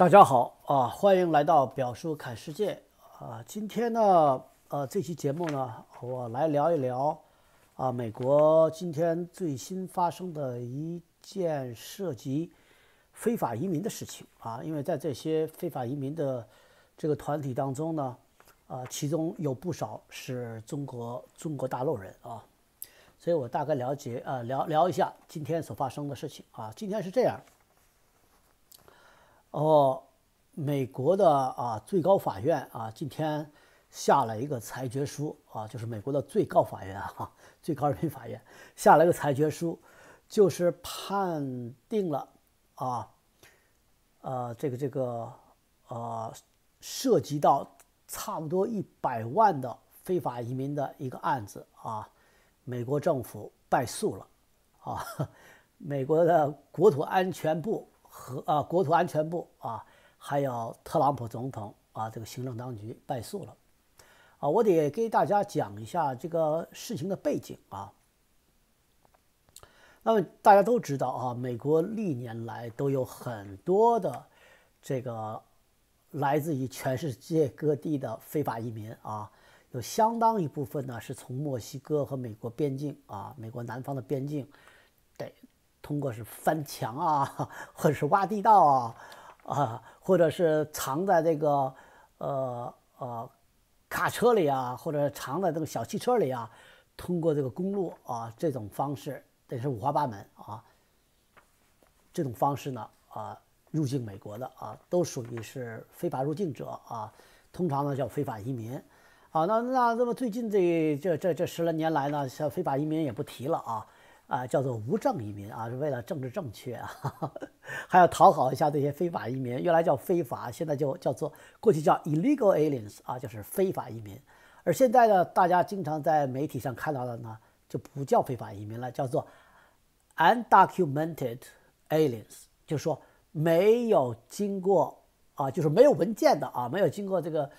大家好啊，欢迎来到表叔侃世界啊。今天呢，呃，这期节目呢，我来聊一聊啊，美国今天最新发生的一件涉及非法移民的事情啊。因为在这些非法移民的这个团体当中呢，啊，其中有不少是中国中国大陆人啊，所以我大概了解呃聊聊一下今天所发生的事情啊。今天是这样。哦，美国的啊最高法院啊今天下了一个裁决书啊，就是美国的最高法院啊，最高人民法院下了一个裁决书，就是判定了啊，呃这个这个呃涉及到差不多一百万的非法移民的一个案子啊，美国政府败诉了啊，美国的国土安全部。和啊，国土安全部啊，还有特朗普总统啊，这个行政当局败诉了，啊，我得给大家讲一下这个事情的背景啊。那么大家都知道啊，美国历年来都有很多的这个来自于全世界各地的非法移民啊，有相当一部分呢是从墨西哥和美国边境啊，美国南方的边境。通过是翻墙啊，或者是挖地道啊，啊，或者是藏在这个呃呃卡车里啊，或者藏在这个小汽车里啊，通过这个公路啊，这种方式也是五花八门啊。这种方式呢啊，入境美国的啊，都属于是非法入境者啊，通常呢叫非法移民啊。那那那么最近这这这这十来年来呢，像非法移民也不提了啊。啊，叫做无证移民啊，是为了政治正确啊，还要讨好一下这些非法移民。原来叫非法，现在就叫做过去叫 illegal aliens 啊，就是非法移民。而现在呢，大家经常在媒体上看到的呢，就不叫非法移民了，叫做 undocumented aliens，就是说没有经过啊，就是没有文件的啊，没有经过这个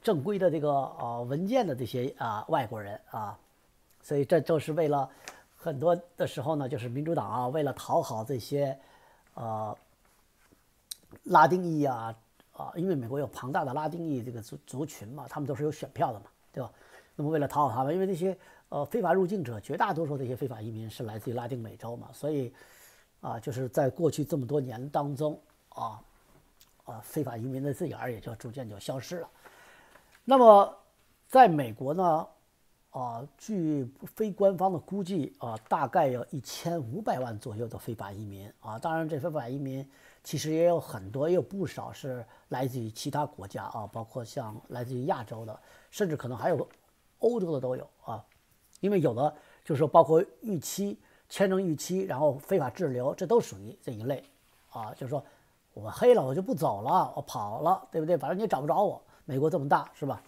正规的这个呃文件的这些啊外国人啊，所以这就是为了。很多的时候呢，就是民主党啊，为了讨好这些，呃，拉丁裔啊，啊，因为美国有庞大的拉丁裔这个族族群嘛，他们都是有选票的嘛，对吧？那么为了讨好他们，因为这些呃非法入境者，绝大多数这些非法移民是来自于拉丁美洲嘛，所以啊，就是在过去这么多年当中啊，啊，非法移民的字眼儿也就逐渐就消失了。那么在美国呢？啊，据非官方的估计啊，大概有一千五百万左右的非法移民啊。当然，这非法移民其实也有很多，也有不少是来自于其他国家啊，包括像来自于亚洲的，甚至可能还有欧洲的都有啊。因为有的就是说，包括逾期签证逾期，然后非法滞留，这都属于这一类啊。就是说我黑了，我就不走了，我跑了，对不对？反正你也找不着我。美国这么大，是吧？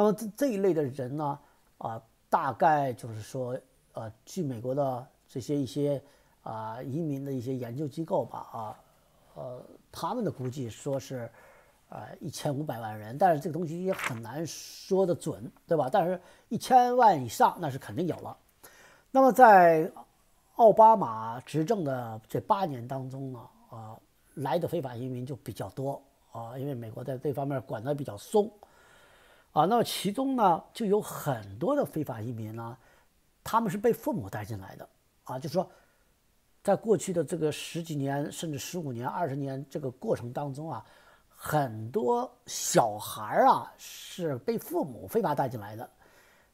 那么这这一类的人呢，啊，大概就是说，呃，据美国的这些一些啊移民的一些研究机构吧，啊，呃，他们的估计说是，呃，一千五百万人，但是这个东西也很难说的准，对吧？但是一千万以上那是肯定有了。那么在奥巴马执政的这八年当中呢，啊，来的非法移民就比较多啊，因为美国在这方面管得比较松。啊，那么其中呢，就有很多的非法移民呢，他们是被父母带进来的啊，就是说，在过去的这个十几年甚至十五年、二十年这个过程当中啊，很多小孩啊是被父母非法带进来的。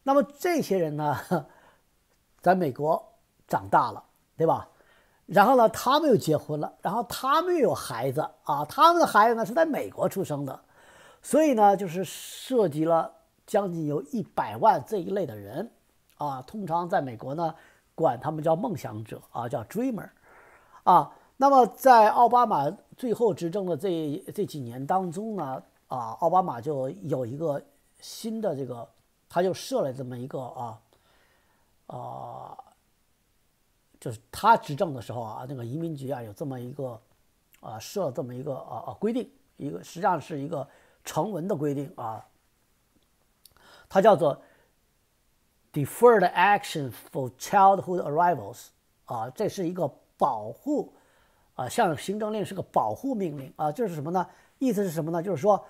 那么这些人呢，在美国长大了，对吧？然后呢，他们又结婚了，然后他们又有孩子啊，他们的孩子呢是在美国出生的。所以呢，就是涉及了将近有一百万这一类的人，啊，通常在美国呢，管他们叫梦想者啊，叫 dreamer，啊，那么在奥巴马最后执政的这这几年当中呢，啊，奥巴马就有一个新的这个，他就设了这么一个啊，啊，就是他执政的时候啊，那个移民局啊有这么一个啊设这么一个啊啊规定，一个实际上是一个。成文的规定啊，它叫做 Deferred Action for Childhood Arrivals 啊，这是一个保护啊，像行政令是个保护命令啊，就是什么呢？意思是什么呢？就是说，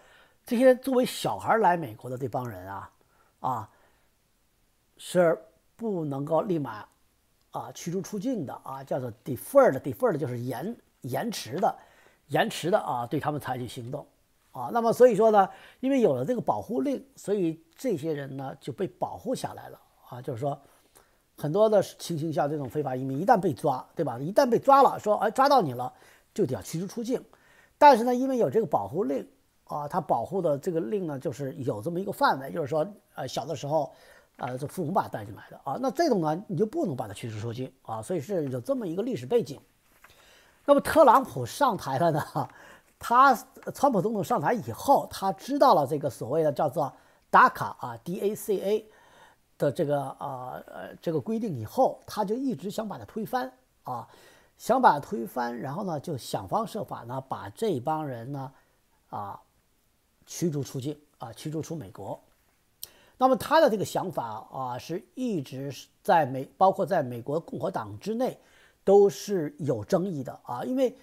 这些作为小孩来美国的这帮人啊，啊，是不能够立马啊驱逐出境的啊，叫做 deferred，deferred 就是延延迟的，延迟的啊，对他们采取行动啊。那么所以说呢，因为有了这个保护令，所以这些人呢就被保护下来了啊，就是说。很多的情形下，这种非法移民一旦被抓，对吧？一旦被抓了，说哎抓到你了，就得要驱逐出境。但是呢，因为有这个保护令啊，他保护的这个令呢，就是有这么一个范围，就是说，呃，小的时候，呃，这父母把他带进来的啊，那这种呢，你就不能把他驱逐出境啊。所以是有这么一个历史背景。那么特朗普上台了呢，他川普总统上台以后，他知道了这个所谓的叫做 DACA 啊，D-A-C-A。的这个啊呃这个规定以后，他就一直想把它推翻啊，想把它推翻，然后呢就想方设法呢把这帮人呢啊驱逐出境啊驱逐出美国。那么他的这个想法啊是一直在美包括在美国共和党之内都是有争议的啊，因为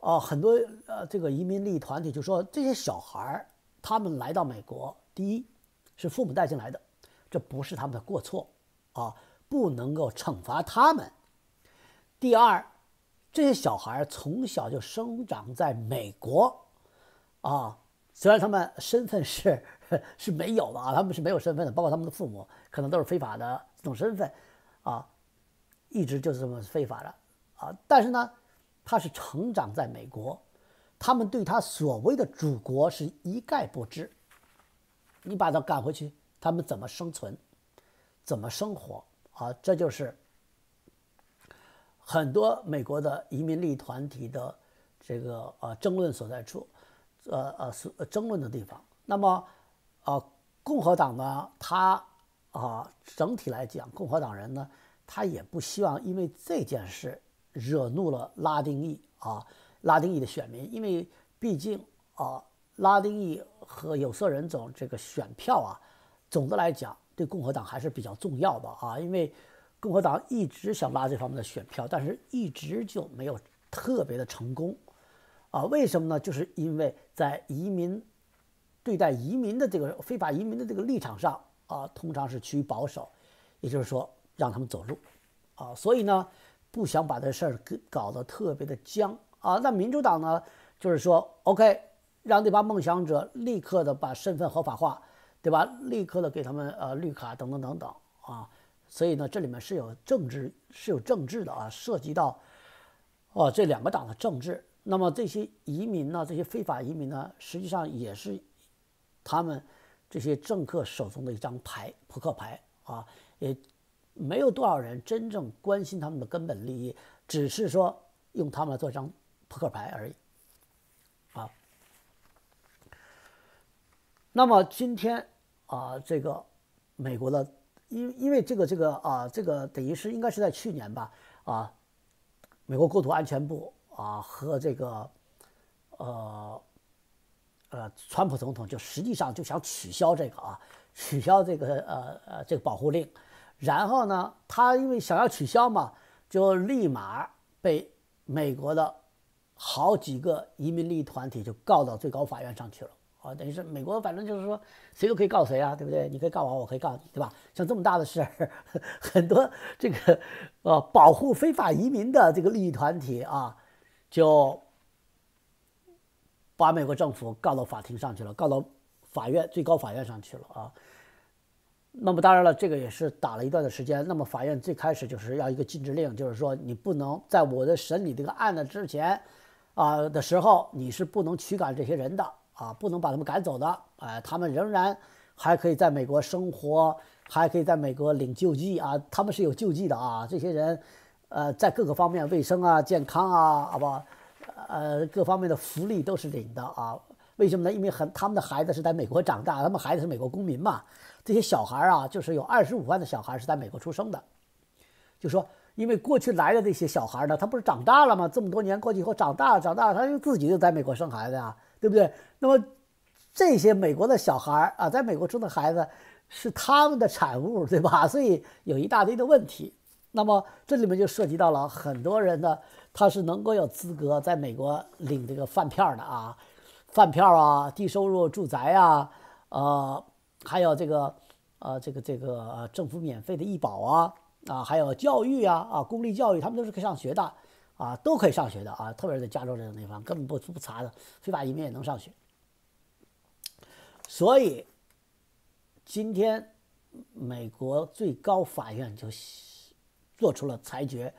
啊很多呃这个移民利益团体就说这些小孩儿他们来到美国，第一是父母带进来的。这不是他们的过错，啊，不能够惩罚他们。第二，这些小孩从小就生长在美国，啊，虽然他们身份是是没有的啊，他们是没有身份的，包括他们的父母可能都是非法的这种身份，啊，一直就是这么非法的，啊，但是呢，他是成长在美国，他们对他所谓的祖国是一概不知，你把他赶回去。他们怎么生存，怎么生活啊？这就是很多美国的移民利益团体的这个呃争论所在处，呃呃是争论的地方。那么，呃，共和党呢，他啊整体来讲，共和党人呢，他也不希望因为这件事惹怒了拉丁裔啊拉丁裔的选民，因为毕竟啊拉丁裔和有色人种这个选票啊。总的来讲，对共和党还是比较重要的啊，因为共和党一直想拉这方面的选票，但是一直就没有特别的成功啊。为什么呢？就是因为在移民对待移民的这个非法移民的这个立场上啊，通常是趋于保守，也就是说让他们走路啊，所以呢不想把这事儿给搞得特别的僵啊。那民主党呢，就是说 OK，让这帮梦想者立刻的把身份合法化。对吧？立刻的给他们呃绿卡等等等等啊，所以呢，这里面是有政治是有政治的啊，涉及到哦这两个党的政治。那么这些移民呢，这些非法移民呢，实际上也是他们这些政客手中的一张牌，扑克牌啊，也没有多少人真正关心他们的根本利益，只是说用他们来做张扑克牌而已。啊那么今天啊，这个美国的，因因为这个这个啊，这个等于是应该是在去年吧啊，美国国土安全部啊和这个呃呃，川普总统就实际上就想取消这个啊，取消这个呃呃这个保护令，然后呢，他因为想要取消嘛，就立马被美国的好几个移民利益团体就告到最高法院上去了。啊，等于是美国，反正就是说，谁都可以告谁啊，对不对？你可以告我，我可以告你，对吧？像这么大的事儿，很多这个呃保护非法移民的这个利益团体啊，就把美国政府告到法庭上去了，告到法院最高法院上去了啊。那么当然了，这个也是打了一段的时间。那么法院最开始就是要一个禁止令，就是说你不能在我的审理这个案子之前啊的时候，你是不能驱赶这些人的。啊，不能把他们赶走的，哎，他们仍然还可以在美国生活，还可以在美国领救济啊，他们是有救济的啊，这些人，呃，在各个方面，卫生啊、健康啊，好吧，呃，各方面的福利都是领的啊。为什么呢？因为很他们的孩子是在美国长大，他们孩子是美国公民嘛。这些小孩啊，就是有二十五万的小孩是在美国出生的，就说，因为过去来的这些小孩呢，他不是长大了吗？这么多年过去以后，长大了，长大了，他就自己就在美国生孩子呀。对不对？那么这些美国的小孩儿啊，在美国生的孩子是他们的产物，对吧？所以有一大堆的问题那么这里面就涉及到了很多人呢，他是能够有资格在美国领这个饭票的啊，饭票啊，低收入住宅啊，呃，还有这个呃这个这个政府免费的医保啊，啊，还有教育啊啊，公立教育他们都是可以上学的啊，都可以上学的啊，特别是在加州这种地方根本不不查的，非法移民也能上学。所以今天美国最高法院就。做出了裁决，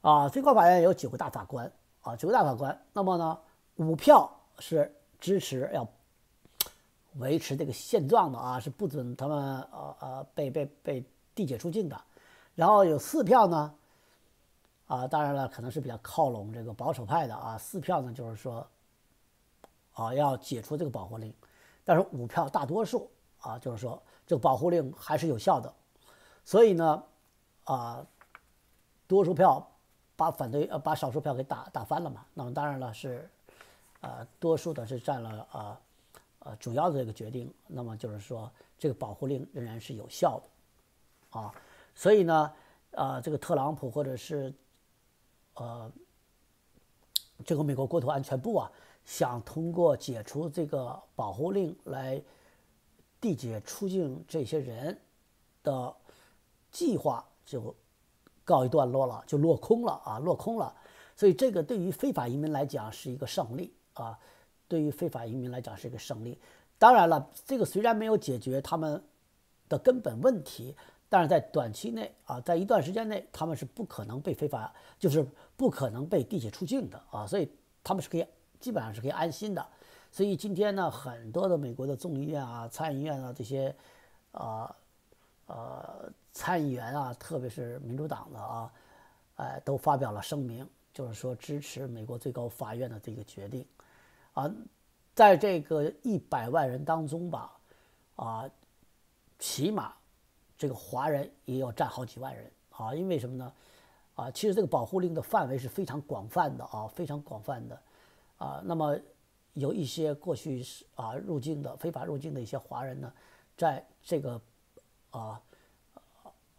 啊，最高法院有九个大法官，啊，九个大法官，那么呢，五票是支持要维持这个现状的啊，是不准他们呃呃被被被递解出境的，然后有四票呢，啊，当然了，可能是比较靠拢这个保守派的啊，四票呢就是说，啊，要解除这个保护令，但是五票大多数啊，就是说这个保护令还是有效的，所以呢，啊。多数票把反对呃把少数票给打打翻了嘛？那么当然了是，呃多数的是占了呃呃主要的这个决定。那么就是说这个保护令仍然是有效的，啊，所以呢啊这个特朗普或者是呃这个美国国土安全部啊想通过解除这个保护令来缔结出境这些人的计划就。告一段落了，就落空了啊，落空了。所以这个对于非法移民来讲是一个胜利啊，对于非法移民来讲是一个胜利。当然了，这个虽然没有解决他们的根本问题，但是在短期内啊，在一段时间内，他们是不可能被非法，就是不可能被地铁出境的啊，所以他们是可以基本上是可以安心的。所以今天呢，很多的美国的众议院啊、参议院啊这些啊。呃，参议员啊，特别是民主党的啊，哎，都发表了声明，就是说支持美国最高法院的这个决定，啊，在这个一百万人当中吧，啊，起码这个华人也要占好几万人啊，因为什么呢？啊，其实这个保护令的范围是非常广泛的啊，非常广泛的，啊，那么有一些过去是啊入境的非法入境的一些华人呢，在这个。啊，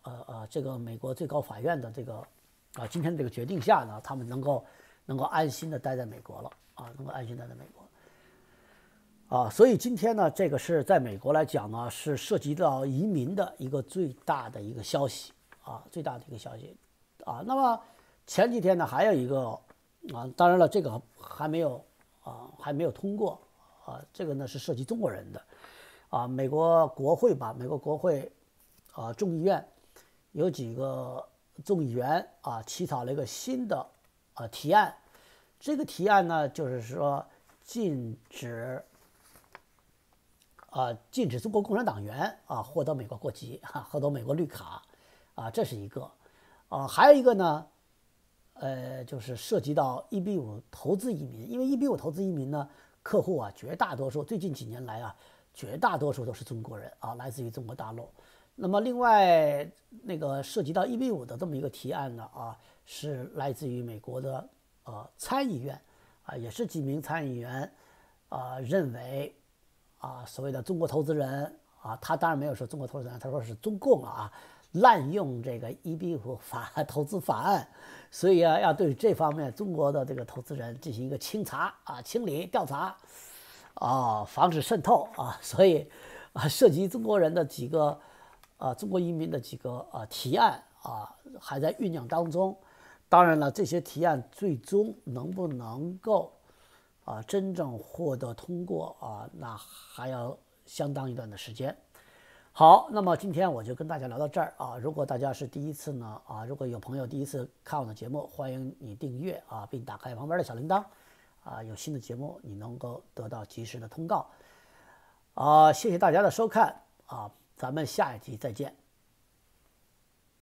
呃呃，这个美国最高法院的这个啊，今天这个决定下呢，他们能够能够安心的待在美国了啊，能够安心待在美国啊，所以今天呢，这个是在美国来讲呢，是涉及到移民的一个最大的一个消息啊，最大的一个消息啊。那么前几天呢，还有一个啊，当然了，这个还没有啊，还没有通过啊，这个呢是涉及中国人的啊，美国国会吧，美国国会。啊，众议院有几个众议员啊，起草了一个新的啊提案。这个提案呢，就是说禁止啊，禁止中国共产党员啊获得美国国籍，哈，获得美国绿卡啊，这是一个。啊，还有一个呢，呃，就是涉及到一 B 五投资移民，因为一 B 五投资移民呢，客户啊，绝大多数最近几年来啊，绝大多数都是中国人啊，来自于中国大陆。那么，另外那个涉及到一 B 五的这么一个提案呢，啊，是来自于美国的呃参议院，啊，也是几名参议员，啊，认为，啊，所谓的中国投资人，啊，他当然没有说中国投资人，他说是中共啊，滥用这个一比五法投资法案，所以啊，要对这方面中国的这个投资人进行一个清查啊，清理调查，啊，防止渗透啊，所以啊，涉及中国人的几个。啊，中国移民的几个啊提案啊还在酝酿当中。当然了，这些提案最终能不能够啊真正获得通过啊，那还要相当一段的时间。好，那么今天我就跟大家聊到这儿啊。如果大家是第一次呢啊，如果有朋友第一次看我的节目，欢迎你订阅啊，并打开旁边的小铃铛啊，有新的节目你能够得到及时的通告。啊，谢谢大家的收看啊。咱们下一集再见。